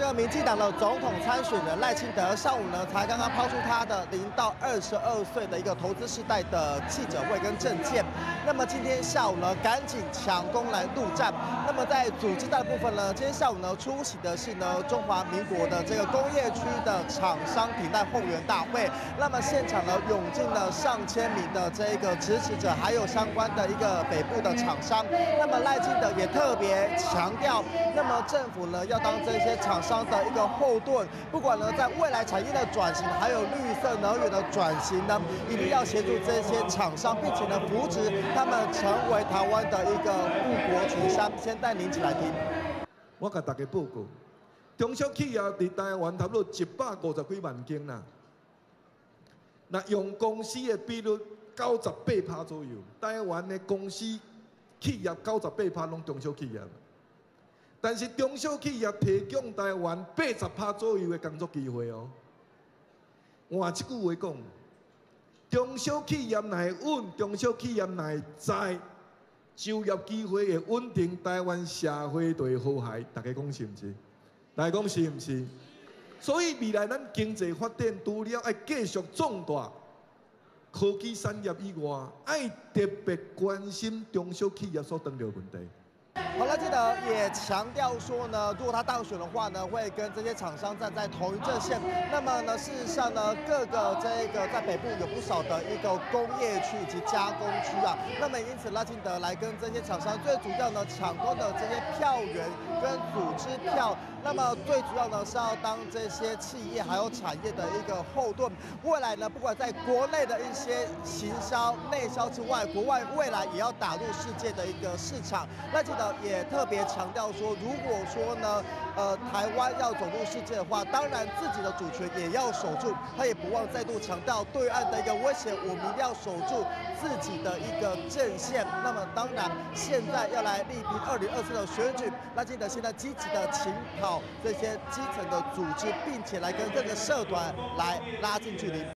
这个民进党的总统参选人赖清德上午呢，才刚刚抛出他的零到二十二岁的一个投资世代的记者会跟政见。那么今天下午呢，赶紧抢攻来陆战。那么在组织的部分呢，今天下午呢，出席的是呢中华民国的这个工业区的厂商抵赖后援大会。那么现场呢，涌进了上千名的这个支持者，还有相关的一个北部的厂商。那么赖清德也特别强调，那么政府呢要当这些厂商商。的一个后盾，不管呢在未来产业的转型，还有绿色能源的转型呢，一定要协助这些厂商，并且呢扶持他们成为台湾的一个富国群商。先带您起来听。我给大家报告，中小企业在台湾差不多一百五十几万间呐。那用公司的比率九十八趴左右，台湾的公司企业九十八趴拢中小企业。但是中小企业提供台湾八十趴左右的工作机会哦。换一句话讲，中小企业乃稳，中小企业乃在，就业机会会稳定，台湾社会就会和谐。大家讲是毋是？大家讲是毋是？所以未来咱经济发展除了要继续壮大科技产业以外，爱特别关心中小企业所遇到问题。好了，记得也强调说呢，如果他当选的话呢，会跟这些厂商站在同一阵线。那么呢，事实上呢，各个这个在北部有不少的一个工业区以及加工区啊。那么因此，拉金德来跟这些厂商最主要呢抢攻的这些票源跟组织票。那么最主要呢是要当这些企业还有产业的一个后盾。未来呢，不管在国内的一些行销、内销之外，国外未来也要打入世界的一个市场。那记得也特别强调说，如果说呢，呃，台湾要走入世界的话，当然自己的主权也要守住。他也不忘再度强调对岸的一个威胁，我们一定要守住自己的一个阵线。那么当然，现在要来力拼二零二四的选举，那记得现在积极的请跑。这些基层的组织，并且来跟各个社团来拉近距离。